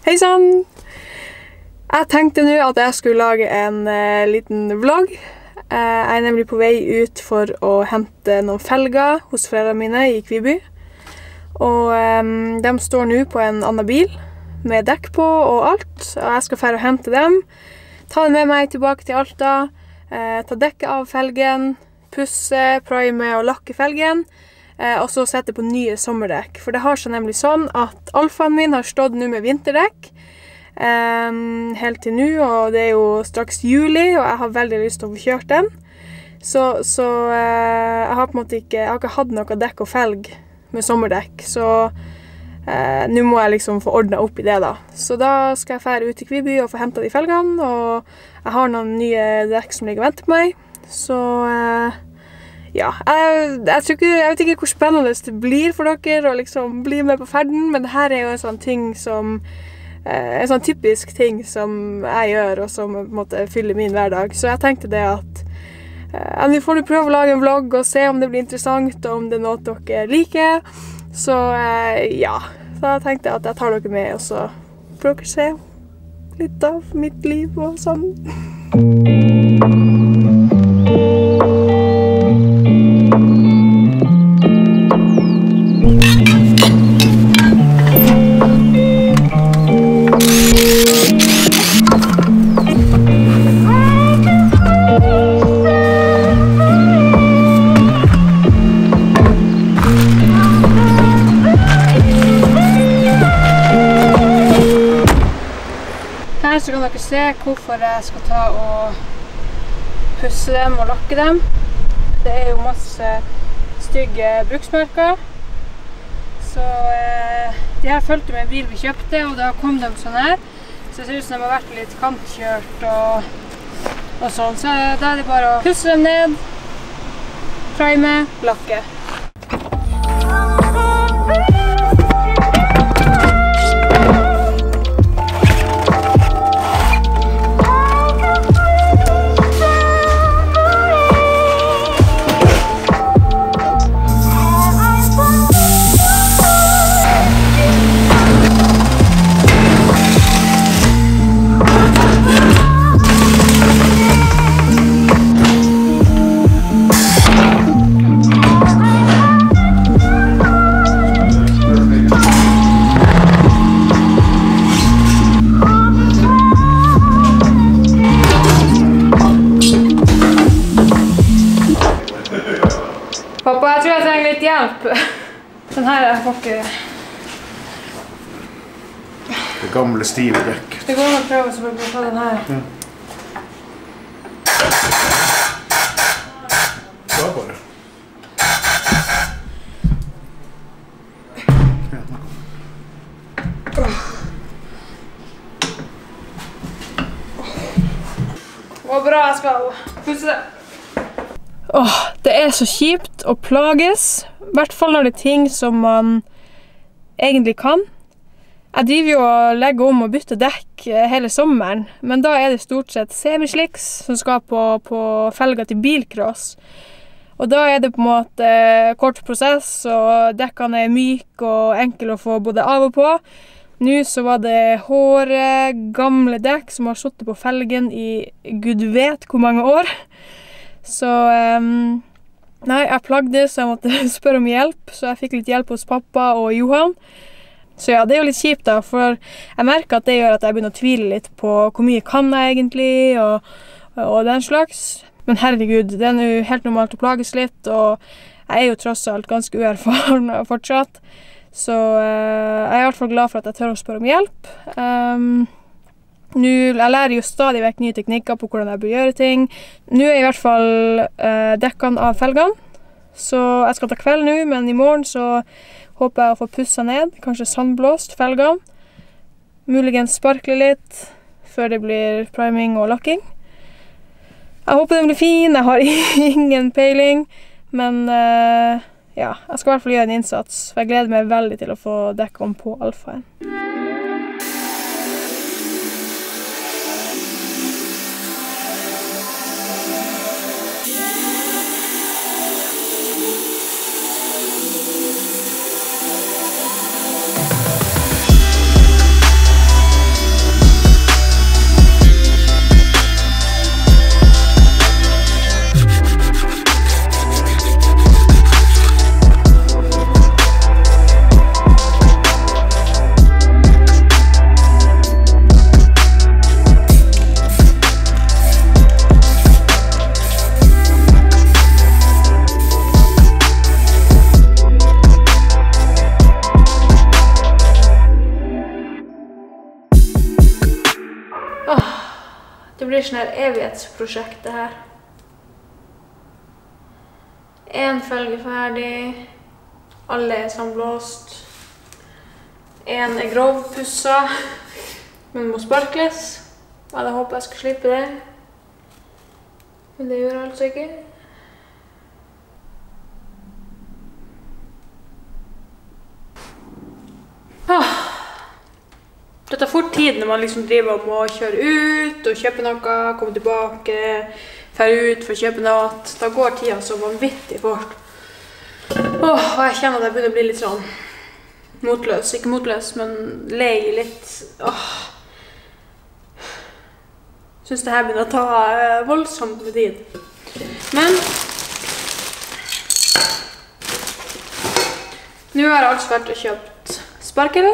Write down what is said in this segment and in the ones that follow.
Hei sann! Jeg tenkte nå at jeg skulle lage en eh, liten vlogg. Eh, jeg er nemlig på vei ut for å hente noen felger hos foreldrene mine i Kviby. Og eh, de står nå på en annen bil med dekk på og alt. Og jeg skal dra og hente dem. Ta dem med meg tilbake til Alta. Eh, ta dekket av felgen. Pusse, prime og lakke felgen. Eh, og så sette på nye sommerdekk. For det har seg nemlig sånn at alfaen min har stått nå med vinterdekk eh, helt til nå, og det er jo straks juli, og jeg har veldig lyst til å få kjørt den. Så, så eh, jeg har på en måte ikke, jeg har ikke hatt noe dekk og felg med sommerdekk, så eh, nå må jeg liksom få ordna opp i det, da. Så da skal jeg fære ut til Kviby og få henta de felgene, og jeg har noen nye dekk som ligger og venter på meg, så eh, ja, jeg, jeg, ikke, jeg vet ikke hvor spennende det blir for dere å liksom bli med på ferden, men det her er jo en sånn ting som eh, En sånn typisk ting som jeg gjør, og som på en måte fyller min hverdag. Så jeg tenkte det at ja, vi får prøve å lage en vlogg og se om det blir interessant, og om det er noe dere liker. Så eh, ja. Da tenkte jeg at jeg tar dere med, og så får dere se litt av mitt liv og sånn. Se hvorfor jeg skal ta og pusse dem og lakke dem. Det er jo masse stygge bruksmerker. Så eh, de her fulgte med en bil vi kjøpte, og da kom de sånn her. Så det ser ut som de har vært litt kantkjørt og, og sånn. Så da er det bare å pusse dem ned, prime, lakke. Pappa, jeg tror jeg trenger litt hjelp. Den her jeg får ikke Det gamle, stive dekk. Det går an å prøve så bare ta den her. Ta bare. Det var bra, jeg skal pusse. Åh, det er så kjipt å plages. I hvert fall når det er ting som man egentlig kan. Jeg driver jo og legger om og bytter dekk eh, hele sommeren, men da er det stort sett semislicks som skal på, på felga til bilcross. Og da er det på en måte kort prosess, og dekkene er myke og enkle å få både av og på. Nå så var det hårde, gamle dekk som har sittet på felgen i gud vet hvor mange år. Så um, Nei, jeg plagdes, så jeg måtte spørre om hjelp. Så jeg fikk litt hjelp hos pappa og Johan. Så ja, det er jo litt kjipt, da, for jeg merker at det gjør at jeg begynner å tvile litt på hvor mye kan jeg egentlig, og, og den slags. Men herregud, det er jo helt normalt å plages litt, og jeg er jo tross alt ganske uerfaren fortsatt. Så uh, jeg er i hvert fall glad for at jeg tør å spørre om hjelp. Ehm, nå, jeg lærer jo stadig vekk nye teknikker på hvordan jeg bør gjøre ting. Nå er i hvert fall eh, dekkene av felgene, så jeg skal ta kveld nå, men i morgen så håper jeg å få pussa ned, kanskje sandblåst felgene. Muligens sparkle litt før det blir priming og lakking. Jeg håper den blir fin, jeg har ingen peiling, men eh, ja, jeg skal i hvert fall gjøre en innsats, for jeg gleder meg veldig til å få dekkene på alfaen. Blir sånn her evighetsprosjekt, det her. Én felg er ferdig. Alle er samblåst. Én er grovpussa, men må sparkles. Jeg hadde håpet jeg skulle slippe det. Men det gjør jeg altså ikke. Ah. Det tar fort tid når man liksom driver og må kjøre ut og kjøpe noe, komme tilbake, dra ut for å kjøpe noe. Da går tida så vanvittig fort. Åh, jeg kjenner at jeg begynner å bli litt sånn motløs. Ikke motløs, men lei litt. Åh. Syns det her begynner å ta eh, voldsomt med tid. Men Nå har jeg altså vært og kjøpt sparkel.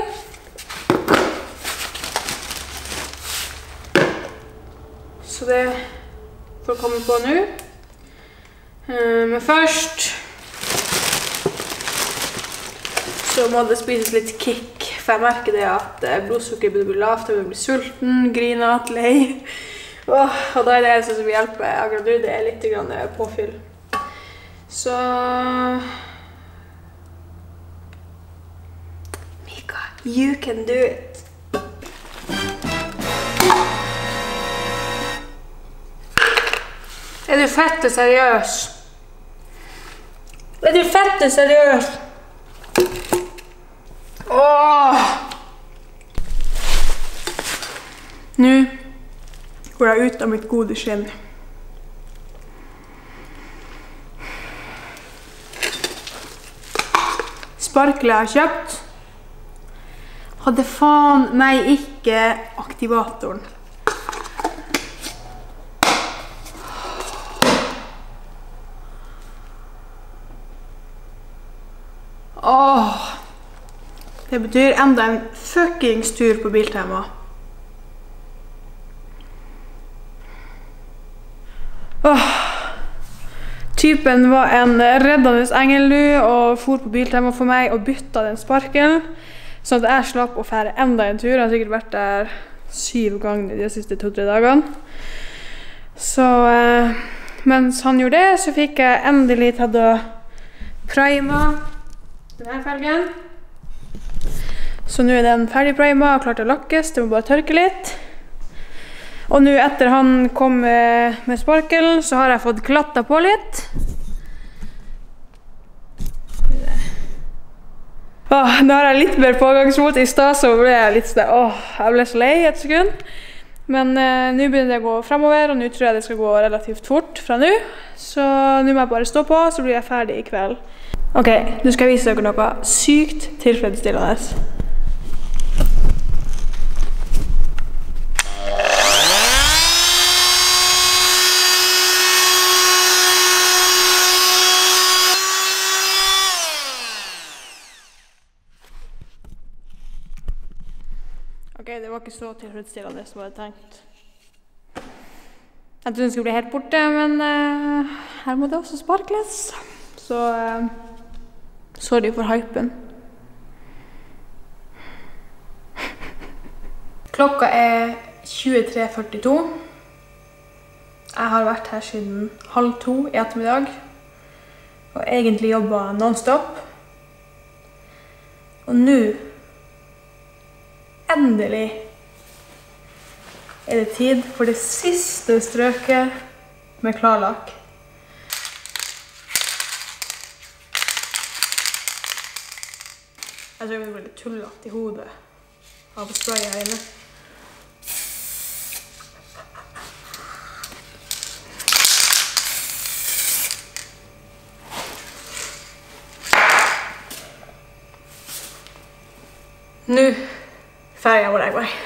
Så det får komme på nå. Eh, Men først så må det spises litt kick, for jeg merker det at eh, blodsukkeret begynner å bli lavt, jeg bli sulten, grinete, lei. Og da er det eneste som hjelper akkurat nå, det er litt eh, påfyll. Så Mika, you can do it. Er du fette seriøs? Er du fette seriøs? Åh! Nå går jeg ut av mitt gode skinn. Sparklet jeg har kjøpt, hadde faen meg ikke aktivatoren. Det betyr enda en fuckings tur på Biltema. Åh. Typen var en reddende engel nå og for på Biltema for meg og bytta den sparkelen. Sånn at jeg slapp å fære enda en tur. Jeg har sikkert vært der syv ganger de siste to-tre dagene. Så eh, mens han gjorde det, så fikk jeg endelig tatt og prima denne felgen. Så nå er den ferdig prima og klar til å lakkes. Det må bare tørke litt. Og nå etter han kom med, med sparkelen, så har jeg fått klatta på litt. Åh, nå har jeg litt mer pågangsmot. I stad så ble jeg litt sånn Åh, jeg ble så lei et sekund. Men eh, nå begynner det å gå fremover, og nå tror jeg det skal gå relativt fort fra nå. Så nå må jeg bare stå på, så blir jeg ferdig i kveld. Ok, nå skal jeg vise dere noe sykt tilfredsstillende. Ok, det var ikke så tilfredsstillende som jeg hadde tenkt. Jeg trodde den skulle bli helt borte, men uh, her må det også sparkles. Så uh, sorry for hypen. Klokka er 23.42. Jeg har vært her siden halv to i ettermiddag. Og egentlig jobba nonstop. Og nå Endelig er det tid for det siste strøket med klarlakk. Jeg tror jeg blir litt tullete i hodet av å spraye her inne. Nå får jeg hvor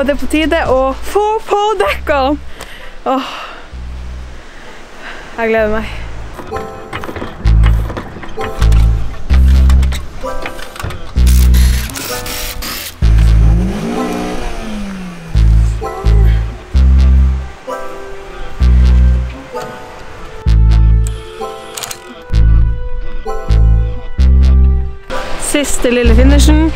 og det er på tide å få på dekkene. Åh. Jeg gleder meg. Siste lille finishen.